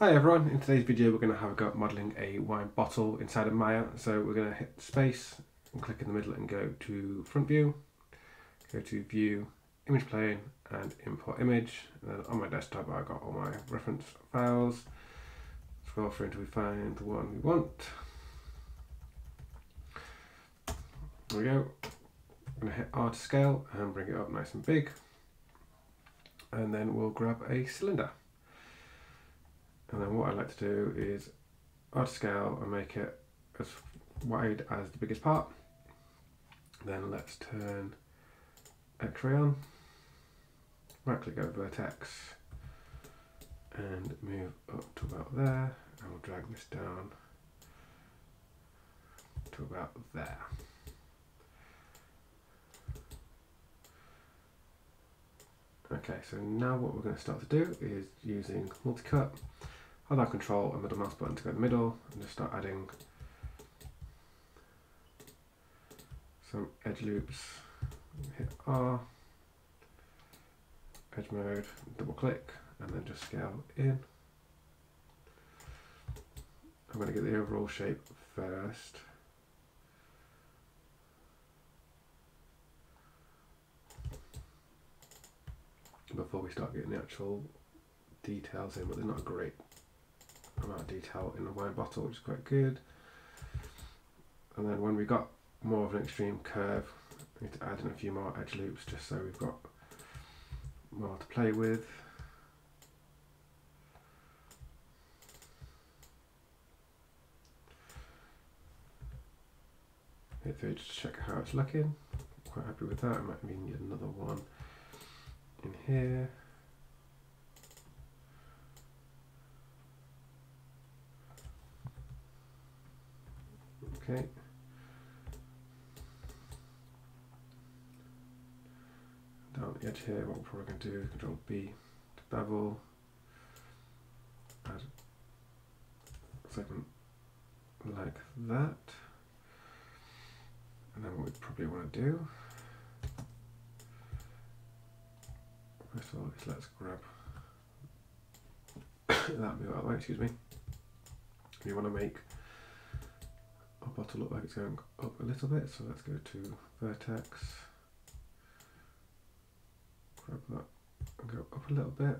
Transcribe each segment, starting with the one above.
Hi everyone, in today's video we're going to have a go at modelling a wine bottle inside of Maya. So we're going to hit space and click in the middle and go to front view, go to view, image plane and import image. And then on my desktop I've got all my reference files. Scroll through until we find the one we want. There we go. I'm going to hit R to scale and bring it up nice and big. And then we'll grab a cylinder. And then what I like to do is R scale and make it as wide as the biggest part. Then let's turn X-ray on, right click over vertex and move up to about there and we'll drag this down to about there. Okay, so now what we're going to start to do is using multi-cut hold down control and middle mouse button to go in the middle and just start adding some edge loops. Hit R, edge mode, double click and then just scale in. I'm going to get the overall shape first. Before we start getting the actual details in, but they're not great amount of detail in the wine bottle, which is quite good. And then when we got more of an extreme curve, we need to add in a few more edge loops just so we've got more to play with. Hit through just to check how it's looking. Quite happy with that. I might need another one in here. Okay. Down the edge here, what we're probably going to do is Control B to bevel, add segment like that. And then what we probably want to do, first of all, is let's grab that move out of the way, excuse me. You want to make bottle look like it's going up a little bit, so let's go to vertex, grab that and go up a little bit.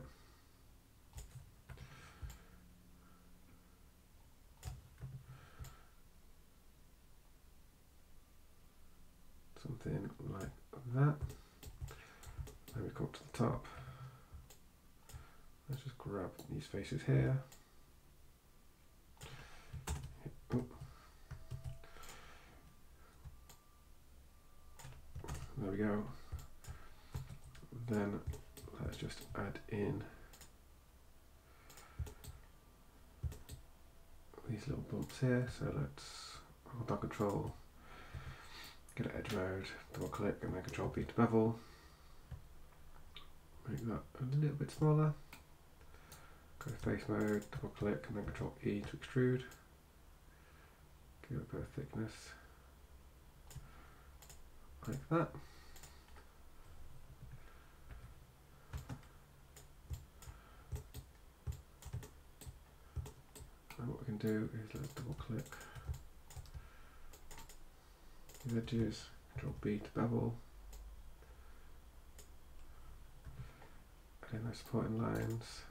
Something like that. Then we come up to the top. Let's just grab these faces here. There we go. Then let's just add in these little bumps here. So let's hold down control, get an edge mode, double click and then control B to bevel. Make that a little bit smaller. Go to face mode, double click and then control E to extrude. Give it a bit of thickness like that. And what we can do is let's double click the edges, control B to bevel, add in those supporting lines.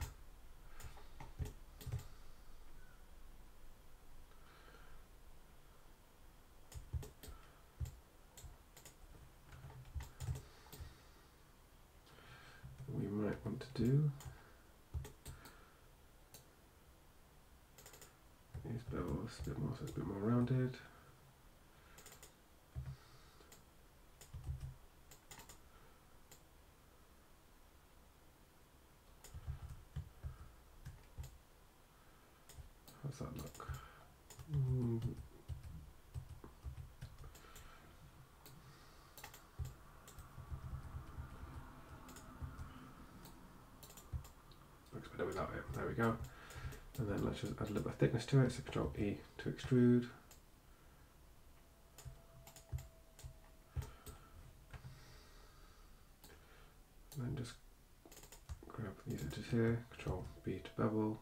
we go. And then let's just add a little bit of thickness to it. So Control E to extrude. And then just grab these edges here. Control B to bevel.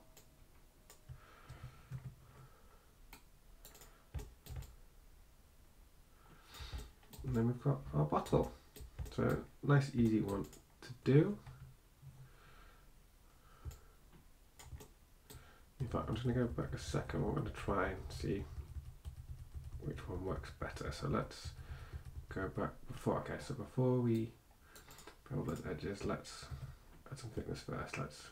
And then we've got our bottle. So nice easy one to do. I'm just going to go back a second. We're going to try and see which one works better. So let's go back before. Okay, so before we build those edges, let's add some thickness first. Let's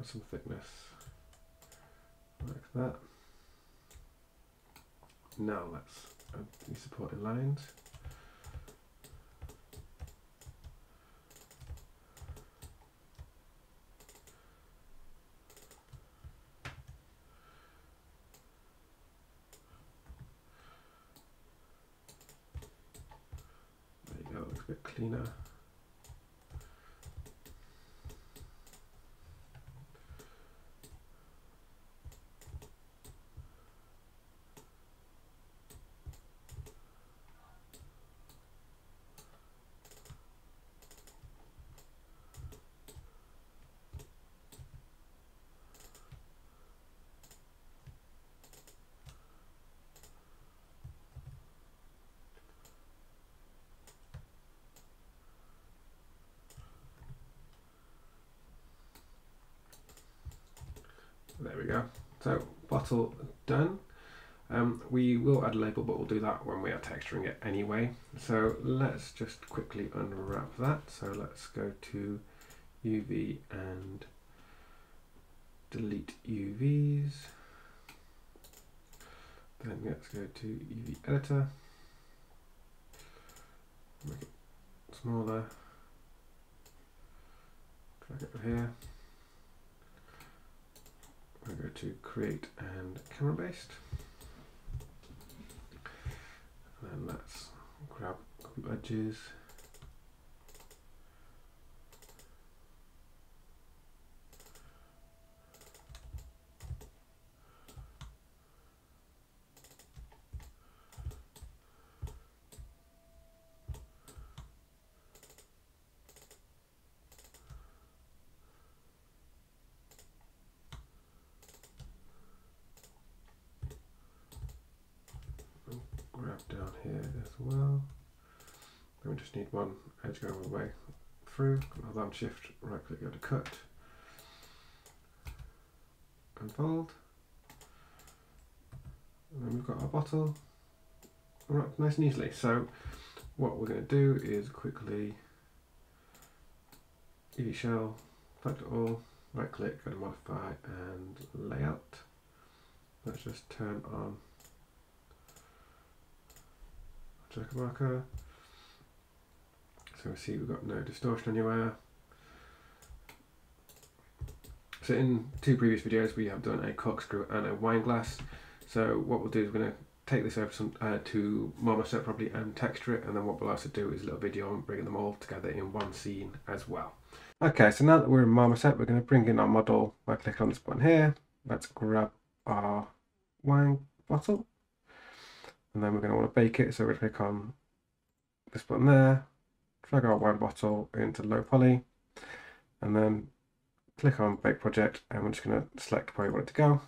add some thickness like that. Now let's add these supporting lines. There you go, looks a bit cleaner. There we go. So bottle done. Um, we will add a label, but we'll do that when we are texturing it anyway. So let's just quickly unwrap that. So let's go to UV and delete UVs. Then let's go to UV editor. Make it smaller. Drag it over here. I go to create and camera based. And then let's grab edges. grab down here as well. Then we just need one edge going all the way through. Hold down shift, right click, go to cut. Unfold. And then we've got our bottle wrapped nice and easily. So what we're going to do is quickly UV shell, select it all, right click, go to modify and layout. Let's just turn on marker. So we see we've got no distortion anywhere. So in two previous videos we have done a corkscrew and a wine glass. So what we'll do is we're going to take this over some, uh, to marmoset properly and texture it and then what we'll also do is a little video on bringing them all together in one scene as well. Okay, so now that we're in marmoset we're going to bring in our model by clicking on this button here. Let's grab our wine bottle and then we're going to want to bake it so to click on this button there drag our wine bottle into low poly and then click on bake project and we're just going to select where we want it to go.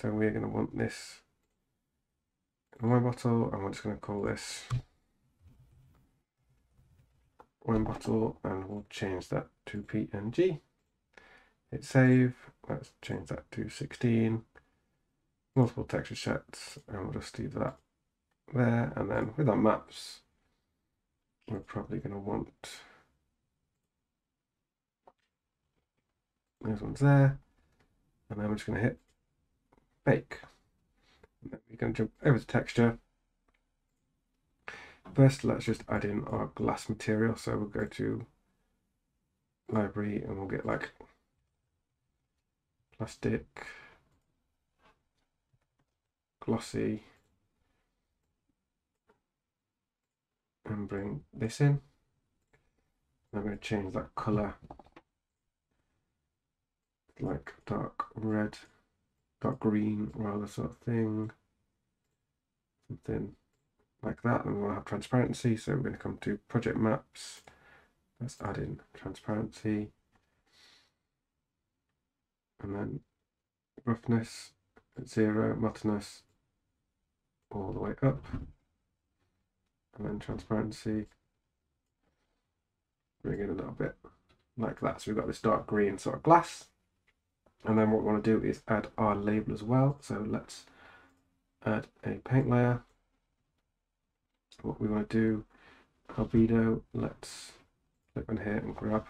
So we're going to want this wine bottle and we're just going to call this wine bottle and we'll change that to png hit save let's change that to 16 multiple texture sets and we'll just leave that there and then with our maps we're probably going to want those ones there and then we're just going to hit bake. And then we're going to jump over to texture. First let's just add in our glass material. So we'll go to library and we'll get like plastic glossy and bring this in. I'm going to change that colour like dark red, dark green rather sort of thing. Something like that. And we want to have transparency, so we're going to come to project maps. Let's add in transparency. And then roughness at zero, metalness all the way up, and then transparency, bring in a little bit like that. So we've got this dark green sort of glass. And then what we want to do is add our label as well. So let's add a paint layer. What we want to do, albedo, let's click on here and grab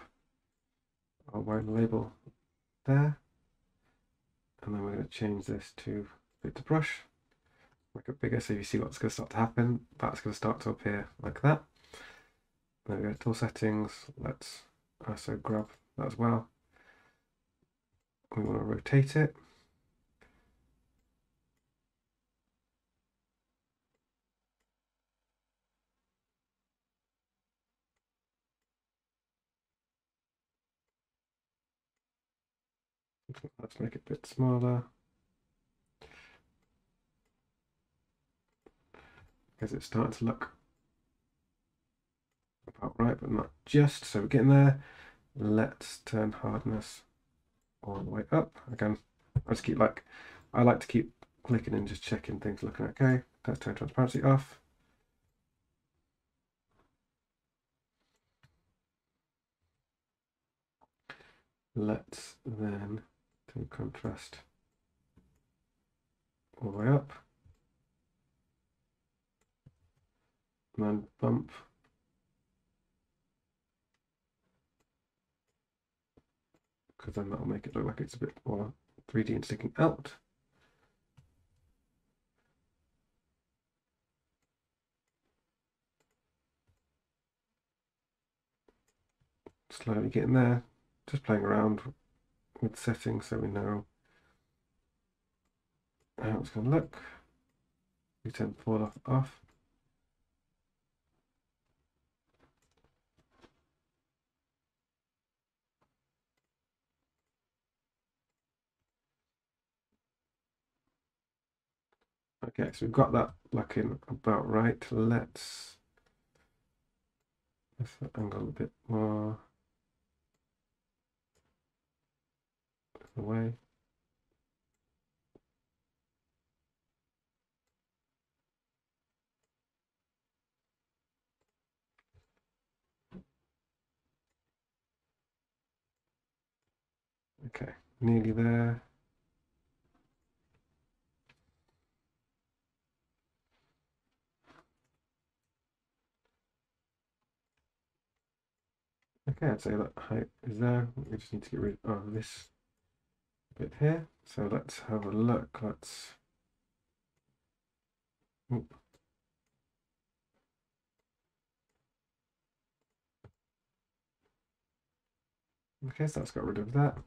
our wine label there. And then we're going to change this to fit to brush, make it bigger so you see what's going to start to happen. That's going to start to appear like that. There we go, tool settings, let's also grab that as well. We want to rotate it. Let's make it a bit smaller. Because it's starting to look about right, but not just. So we're getting there. Let's turn hardness all the way up. Again, I just keep like, I like to keep clicking and just checking things looking okay. Let's turn transparency off. Let's then turn contrast all the way up. And then bump because then that'll make it look like it's a bit more 3D and sticking out. Slowly getting there, just playing around with settings so we know how it's going to look. We turn fall off off. Okay, so we've got that looking about right. Let's let's angle a bit more away. Okay, nearly there. Okay, I'd say that height is there. We just need to get rid of this bit here. So let's have a look. Let's. Oop. Okay, so that's got rid of that.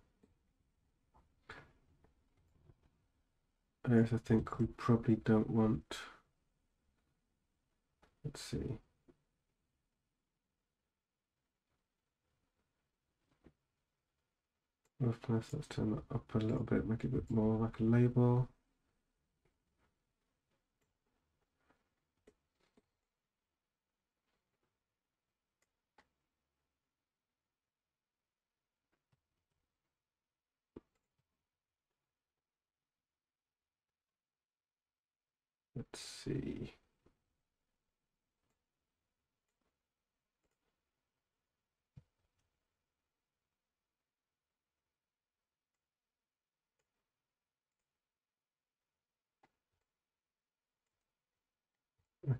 I also think we probably don't want. Let's see. Let's turn that up a little bit, make it a bit more like a label. Let's see.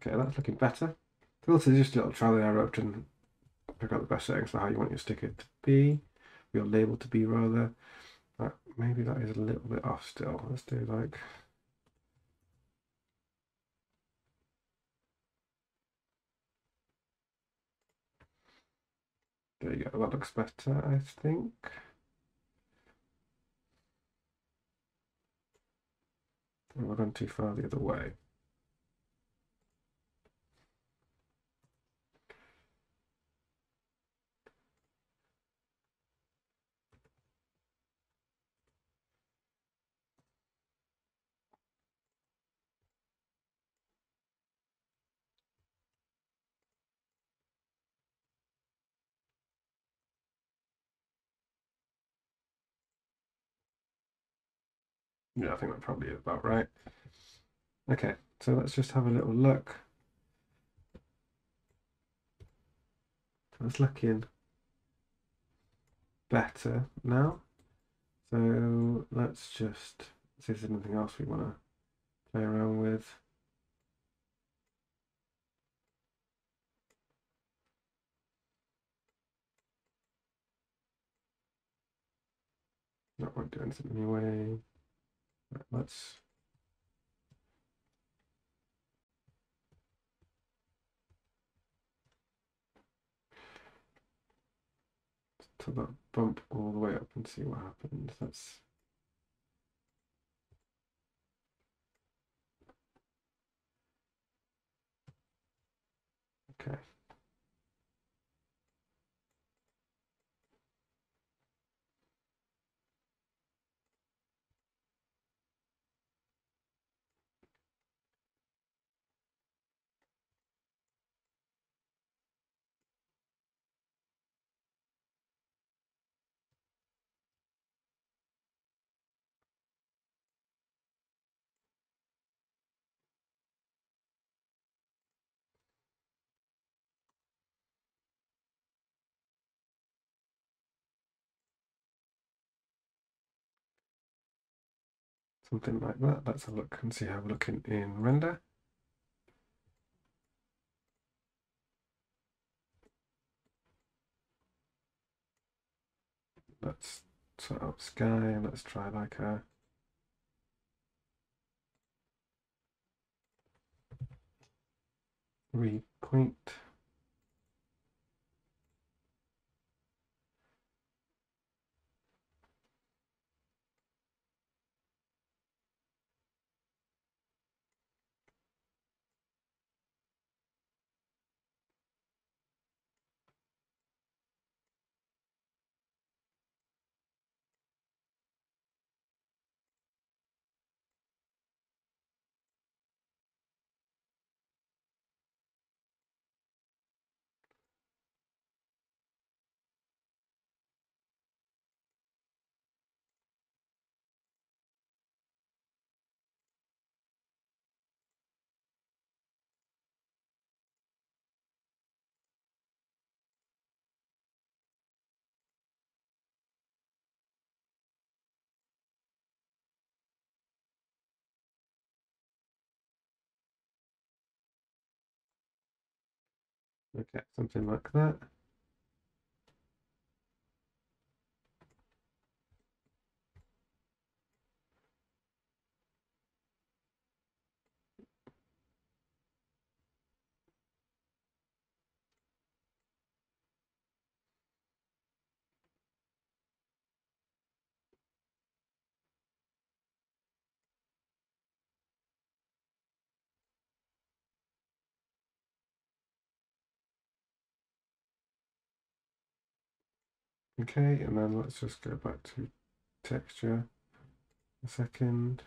Okay, that's looking better. Filter is just a little trial and error to pick out the best settings for how you want your sticker to be, your label to be rather. Maybe that is a little bit off still. Let's do like There you go, that looks better, I think. We're going too far the other way. I think that probably about right. Okay, so let's just have a little look. That's looking better now. So let's just see if there's anything else we want to play around with. That won't do anything anyway. Let's to that bump all the way up and see what happens. That's okay. Something like that. Let's have a look and see how we're looking in render. Let's set up sky. Let's try like a repoint. Okay, something like that. Okay, and then let's just go back to texture a second.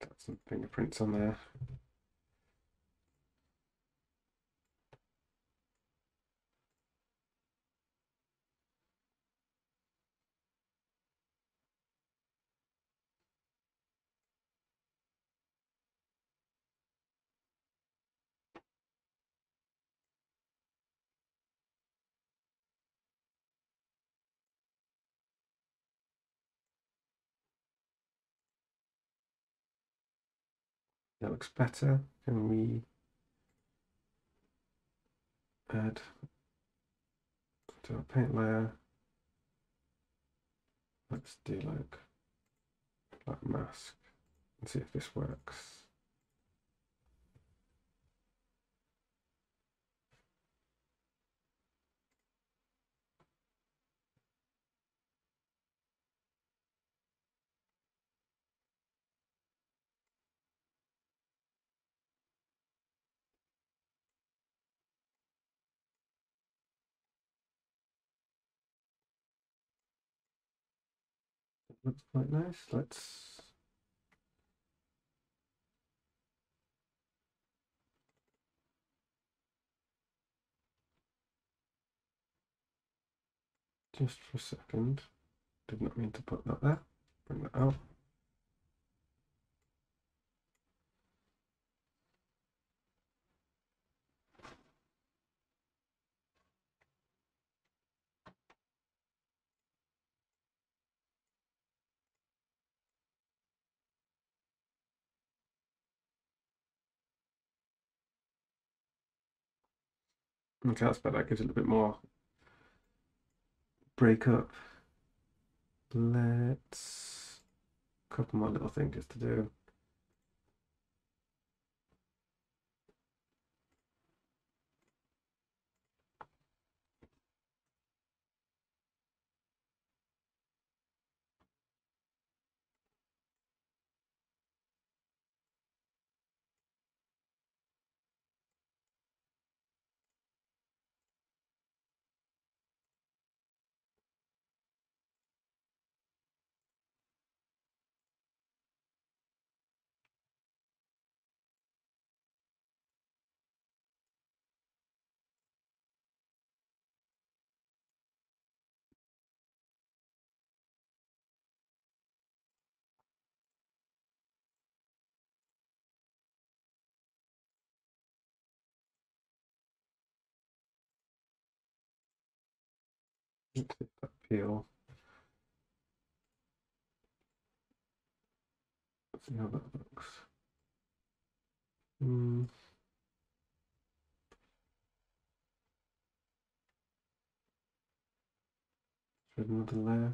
Got some fingerprints on there. That looks better. Can we add to our paint layer? Let's do like black mask and see if this works. looks quite nice. Let's just for a second. Did not mean to put that there. Bring that out. Okay, that's better. That gives it a little bit more break up. Let's couple more little things just to do. That peel. Let's see how that looks. Mm. another layer.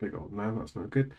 Big old man, that's not good.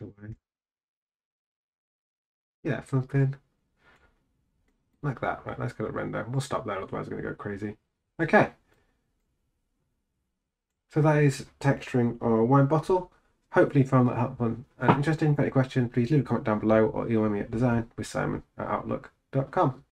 Away. Yeah, something like that. Right, let's get it render. We'll stop there, otherwise we're going to go crazy. Okay. So that is texturing our wine bottle. Hopefully you found that helpful and interesting. If any questions, please leave a comment down below or email me at design with simon at outlook.com.